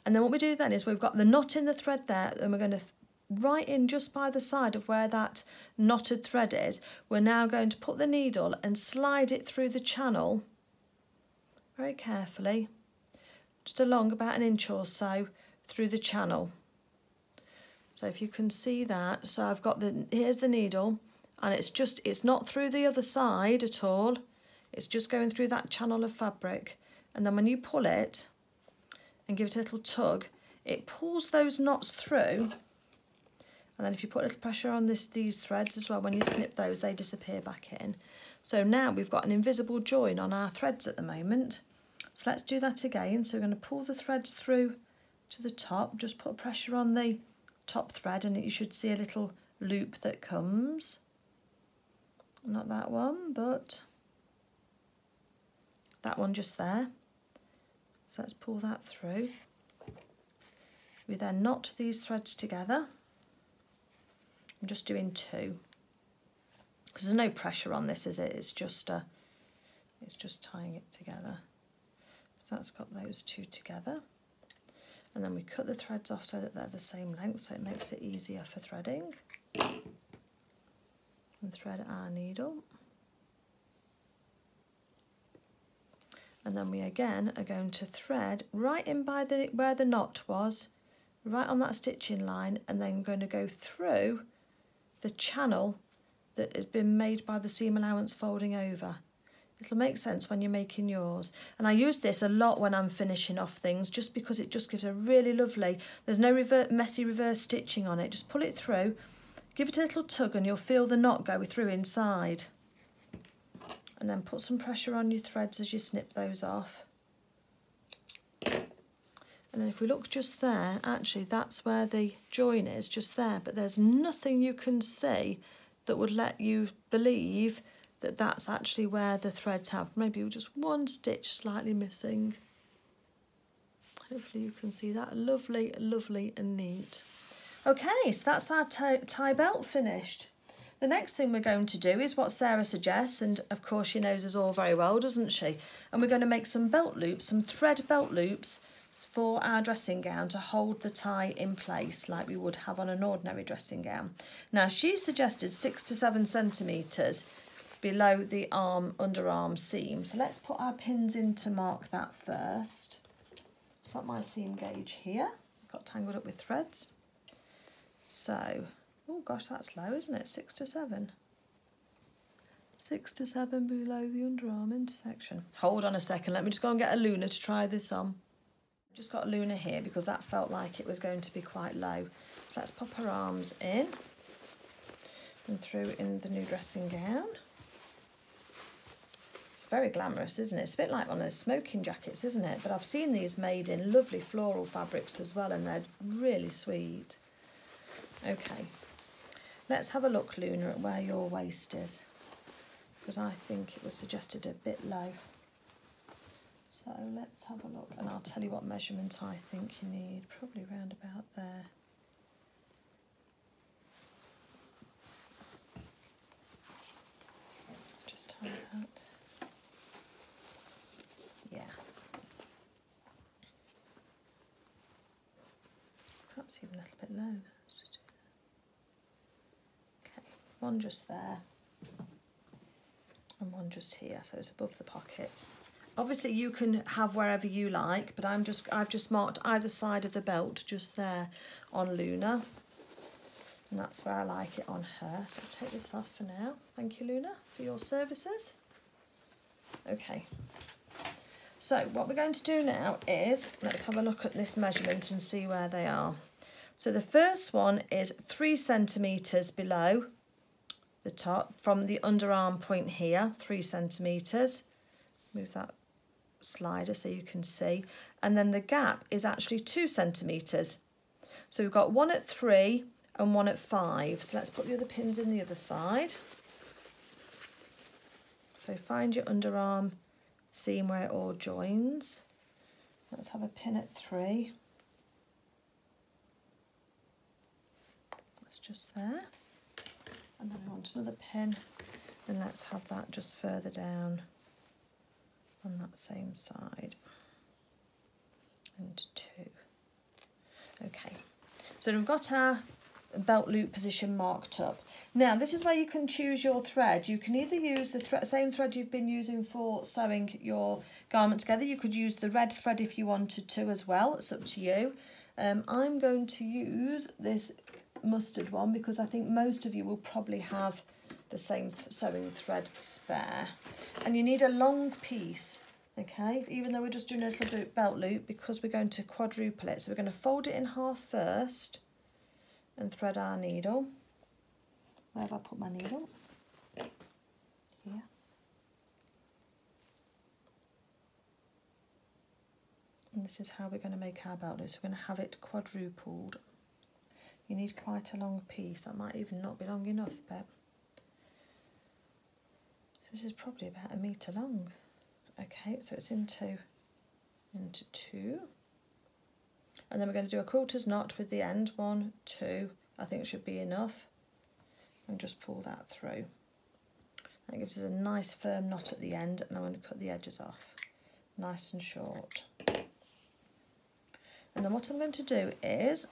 And then what we do then is we've got the knot in the thread there and we're going to right in just by the side of where that knotted thread is. We're now going to put the needle and slide it through the channel very carefully just along about an inch or so through the channel. So if you can see that, so I've got the, here's the needle and it's just, it's not through the other side at all. It's just going through that channel of fabric. And then when you pull it and give it a little tug, it pulls those knots through. And then if you put a little pressure on this, these threads as well, when you snip those, they disappear back in. So now we've got an invisible join on our threads at the moment. So let's do that again. So we're going to pull the threads through to the top, just put pressure on the top thread and you should see a little loop that comes. Not that one, but that one just there. So let's pull that through. We then knot these threads together. I'm just doing two because there's no pressure on this, is it? It's just a, it's just tying it together. So that's got those two together. And then we cut the threads off so that they're the same length, so it makes it easier for threading. And thread our needle. And then we again are going to thread right in by the where the knot was, right on that stitching line, and then going to go through the channel that has been made by the seam allowance folding over. It'll make sense when you're making yours. And I use this a lot when I'm finishing off things just because it just gives a really lovely, there's no rever messy reverse stitching on it. Just pull it through, give it a little tug and you'll feel the knot go through inside. And then put some pressure on your threads as you snip those off. And then if we look just there, actually that's where the join is, just there. But there's nothing you can see that would let you believe that that's actually where the threads have maybe just one stitch slightly missing. Hopefully you can see that. Lovely, lovely and neat. Okay, so that's our tie belt finished. The next thing we're going to do is what Sarah suggests, and of course she knows us all very well, doesn't she? And we're going to make some belt loops, some thread belt loops for our dressing gown to hold the tie in place like we would have on an ordinary dressing gown. Now she suggested six to seven centimetres below the arm underarm seam. So let's put our pins in to mark that first. Got my seam gauge here. Got tangled up with threads. So, oh gosh, that's low, isn't it? Six to seven. Six to seven below the underarm intersection. Hold on a second, let me just go and get a Luna to try this on. Just got Luna here because that felt like it was going to be quite low. So let's pop her arms in and through in the new dressing gown. It's very glamorous, isn't it? It's a bit like one of those smoking jackets, isn't it? But I've seen these made in lovely floral fabrics as well and they're really sweet. Okay, let's have a look, Luna, at where your waist is because I think it was suggested a bit low. So let's have a look and I'll tell you what measurement I think you need, probably round about there. Just tie that. Yeah. Perhaps even a little bit low. Let's just do that. Okay, one just there and one just here, so it's above the pockets. Obviously you can have wherever you like, but I'm just I've just marked either side of the belt just there on Luna. And that's where I like it on her. So let's take this off for now. Thank you, Luna, for your services. Okay. So what we're going to do now is, let's have a look at this measurement and see where they are. So the first one is three centimetres below the top from the underarm point here, three centimetres. Move that slider so you can see. And then the gap is actually two centimetres. So we've got one at three and one at five. So let's put the other pins in the other side. So find your underarm seam where it all joins. Let's have a pin at three. That's just there. And then I want another pin and let's have that just further down on that same side and two. Okay, so we've got our belt loop position marked up. Now this is where you can choose your thread. You can either use the thre same thread you've been using for sewing your garment together. You could use the red thread if you wanted to as well. It's up to you. Um, I'm going to use this mustard one because I think most of you will probably have the same th sewing thread spare. And you need a long piece, okay, even though we're just doing a little belt loop because we're going to quadruple it. So we're going to fold it in half first and thread our needle. Where have I put my needle? Here. And this is how we're going to make our belt loop. So we're going to have it quadrupled. You need quite a long piece. That might even not be long enough, but this is probably about a metre long. Okay, so it's into, into two. And then we're going to do a quilter's knot with the end. One, two, I think it should be enough. And just pull that through. That gives us a nice firm knot at the end and I'm going to cut the edges off. Nice and short. And then what I'm going to do is,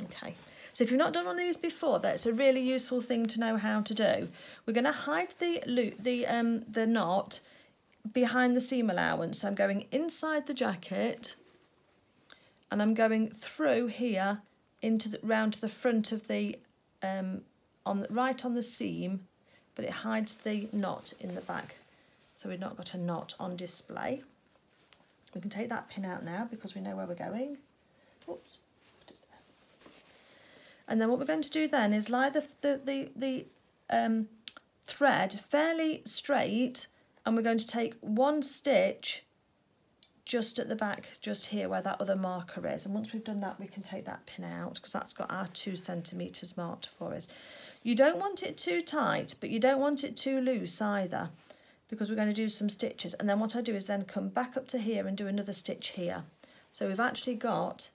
okay, so if you've not done one of these before, that's a really useful thing to know how to do. We're going to hide the loop, the um, the knot behind the seam allowance. So I'm going inside the jacket and I'm going through here into the round to the front of the um, on the, right on the seam, but it hides the knot in the back. So we've not got a knot on display. We can take that pin out now because we know where we're going. Oops. And then what we're going to do then is lie the, the, the, the um, thread fairly straight and we're going to take one stitch just at the back, just here where that other marker is. And once we've done that, we can take that pin out because that's got our two centimetres marked for us. You don't want it too tight, but you don't want it too loose either because we're going to do some stitches. And then what I do is then come back up to here and do another stitch here. So we've actually got,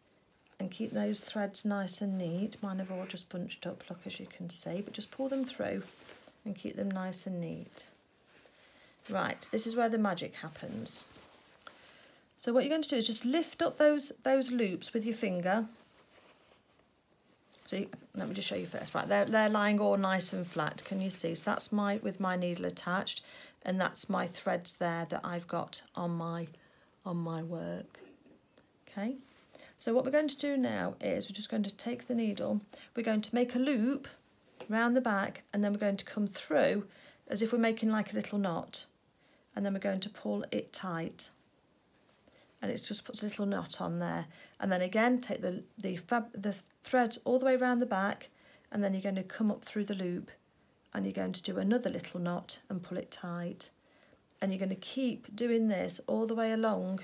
and keep those threads nice and neat. Mine have all just bunched up, look, as you can see, but just pull them through and keep them nice and neat. Right, this is where the magic happens. So what you're going to do is just lift up those, those loops with your finger. See, let me just show you first. Right, they're, they're lying all nice and flat. Can you see? So that's my with my needle attached, and that's my threads there that I've got on my on my work. Okay. So what we're going to do now is we're just going to take the needle, we're going to make a loop round the back, and then we're going to come through as if we're making like a little knot, and then we're going to pull it tight and it just puts a little knot on there. And then again, take the, the, fab, the thread all the way around the back and then you're going to come up through the loop and you're going to do another little knot and pull it tight. And you're going to keep doing this all the way along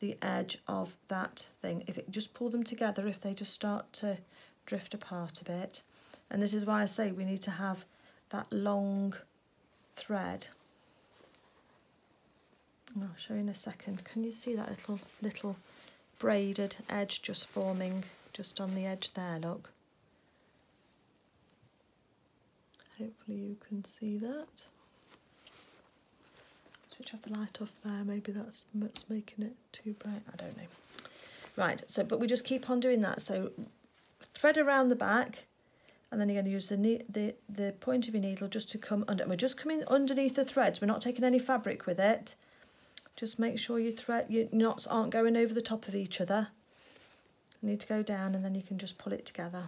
the edge of that thing. If it just pull them together, if they just start to drift apart a bit. And this is why I say we need to have that long thread I'll show you in a second. Can you see that little little braided edge just forming just on the edge there, look. Hopefully you can see that. Switch off the light off there, maybe that's what's making it too bright, I don't know. Right, so but we just keep on doing that. So thread around the back and then you're going to use the, the, the point of your needle just to come under. And we're just coming underneath the threads, we're not taking any fabric with it. Just make sure your thread, your knots aren't going over the top of each other. You need to go down and then you can just pull it together.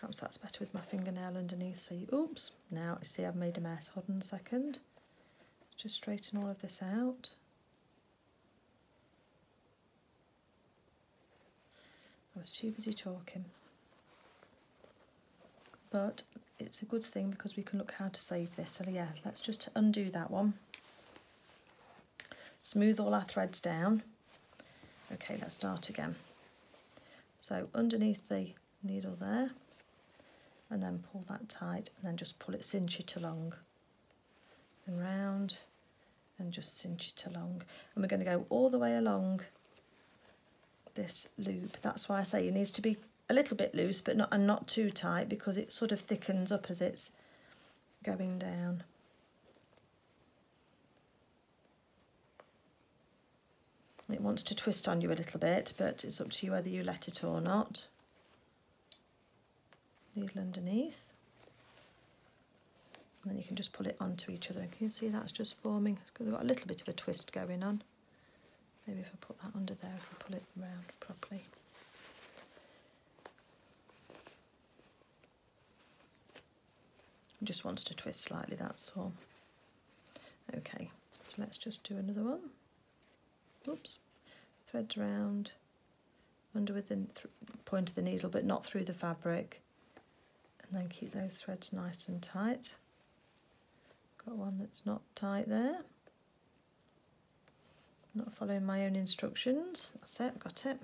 Perhaps that's better with my fingernail underneath. So you, oops, now see I've made a mess. Hold on a second. Just straighten all of this out. I was too busy talking. But it's a good thing because we can look how to save this. So yeah, let's just undo that one smooth all our threads down. Okay, let's start again. So underneath the needle there, and then pull that tight, and then just pull it, cinch it along, and round, and just cinch it along. And we're going to go all the way along this loop. That's why I say it needs to be a little bit loose, but not and not too tight because it sort of thickens up as it's going down. It wants to twist on you a little bit, but it's up to you whether you let it or not. needle underneath and then you can just pull it onto each other. Can you see that's just forming? We've got a little bit of a twist going on. Maybe if I put that under there, if I pull it around properly. It just wants to twist slightly, that's all. Okay, so let's just do another one. Oops, threads round, under with the point of the needle, but not through the fabric. And then keep those threads nice and tight. Got one that's not tight there. Not following my own instructions. That's it, got it.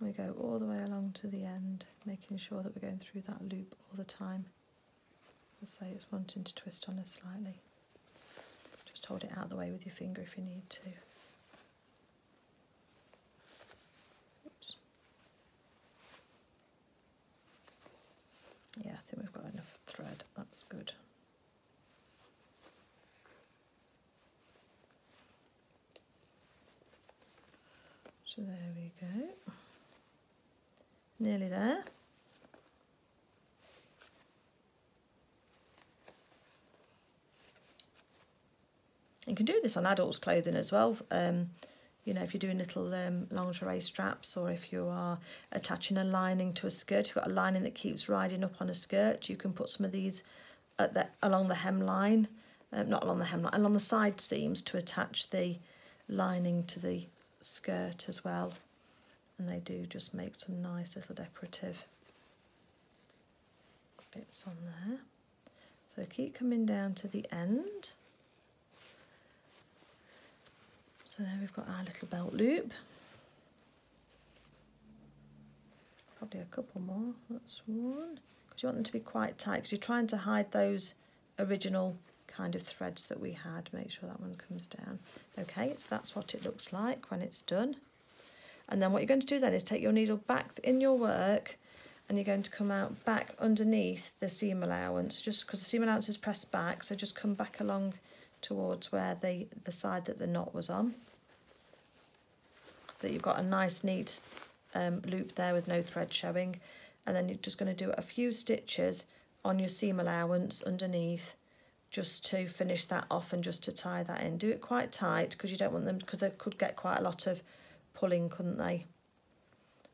We go all the way along to the end, making sure that we're going through that loop all the time. As I say, it's wanting to twist on us slightly. Hold it out of the way with your finger if you need to. Oops. Yeah, I think we've got enough thread, that's good. So there we go. Nearly there. You can do this on adults' clothing as well. Um, you know, if you're doing little um, lingerie straps or if you are attaching a lining to a skirt, you've got a lining that keeps riding up on a skirt, you can put some of these at the, along the hemline, um, not along the hemline, along the side seams to attach the lining to the skirt as well. And they do just make some nice little decorative bits on there. So keep coming down to the end. So there we've got our little belt loop. Probably a couple more, that's one. Because you want them to be quite tight, because you're trying to hide those original kind of threads that we had. Make sure that one comes down. Okay, so that's what it looks like when it's done. And then what you're going to do then is take your needle back in your work and you're going to come out back underneath the seam allowance, just because the seam allowance is pressed back, so just come back along towards where the, the side that the knot was on so that you've got a nice neat um, loop there with no thread showing and then you're just going to do a few stitches on your seam allowance underneath just to finish that off and just to tie that in. Do it quite tight because you don't want them because they could get quite a lot of pulling, couldn't they?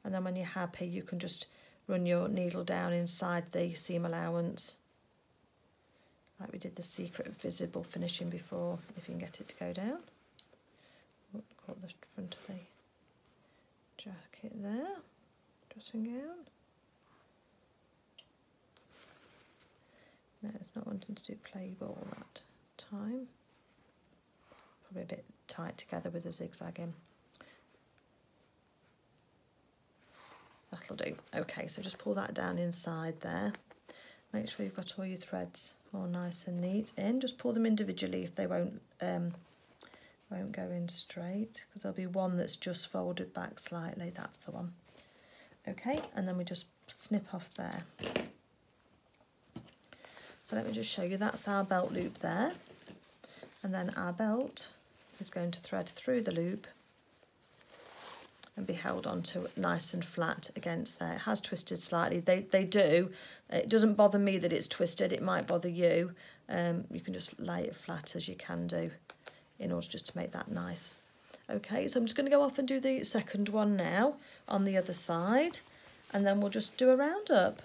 And then when you're happy, you can just run your needle down inside the seam allowance like we did the secret visible finishing before, if you can get it to go down. Got the front of the jacket there, dressing gown. No, it's not wanting to do play ball that time. Probably a bit tight together with the zigzagging. That'll do. Okay, so just pull that down inside there. Make sure you've got all your threads all nice and neat in. Just pull them individually if they won't um, won't go in straight because there'll be one that's just folded back slightly that's the one okay and then we just snip off there so let me just show you that's our belt loop there and then our belt is going to thread through the loop and be held onto nice and flat against there. It has twisted slightly. They, they do. It doesn't bother me that it's twisted. It might bother you. Um, you can just lay it flat as you can do in order just to make that nice. Okay, so I'm just going to go off and do the second one now on the other side and then we'll just do a roundup.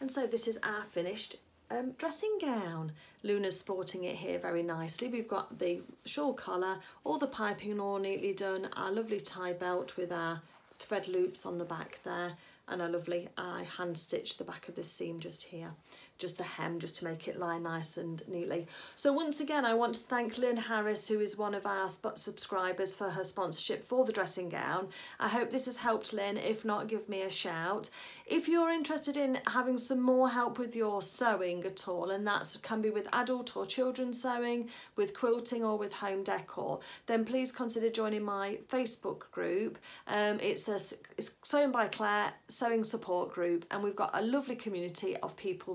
And so this is our finished um, dressing gown. Luna's sporting it here very nicely. We've got the shawl collar, all the piping all neatly done, our lovely tie belt with our thread loops on the back there and a lovely I hand stitched the back of this seam just here just the hem just to make it lie nice and neatly. So once again, I want to thank Lynne Harris, who is one of our subscribers for her sponsorship for the dressing gown. I hope this has helped Lynne. If not, give me a shout. If you're interested in having some more help with your sewing at all, and that can be with adult or children sewing, with quilting or with home decor, then please consider joining my Facebook group. Um, it's, a, it's Sewing by Claire Sewing Support Group, and we've got a lovely community of people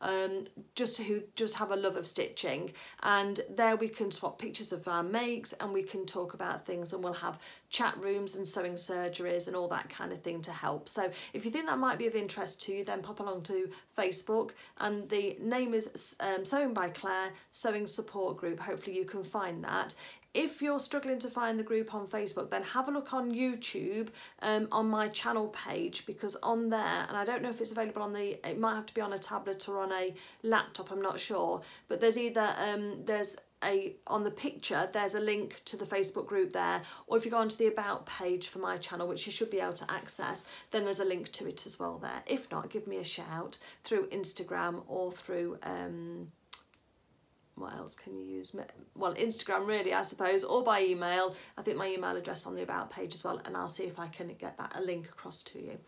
um, just who just have a love of stitching and there we can swap pictures of our makes and we can talk about things and we'll have chat rooms and sewing surgeries and all that kind of thing to help. So if you think that might be of interest to you then pop along to Facebook and the name is um, Sewing by Claire Sewing Support Group. Hopefully you can find that. If you're struggling to find the group on Facebook, then have a look on YouTube um, on my channel page because on there, and I don't know if it's available on the, it might have to be on a tablet or on a laptop, I'm not sure, but there's either, um, there's a on the picture there's a link to the Facebook group there or if you go onto the about page for my channel which you should be able to access then there's a link to it as well there. If not give me a shout through Instagram or through um, what else can you use? Well, Instagram really, I suppose, or by email. I think my email address on the about page as well, and I'll see if I can get that a link across to you.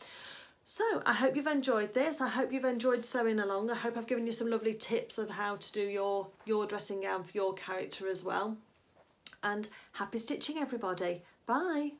So I hope you've enjoyed this. I hope you've enjoyed sewing along. I hope I've given you some lovely tips of how to do your, your dressing gown for your character as well. And happy stitching, everybody. Bye.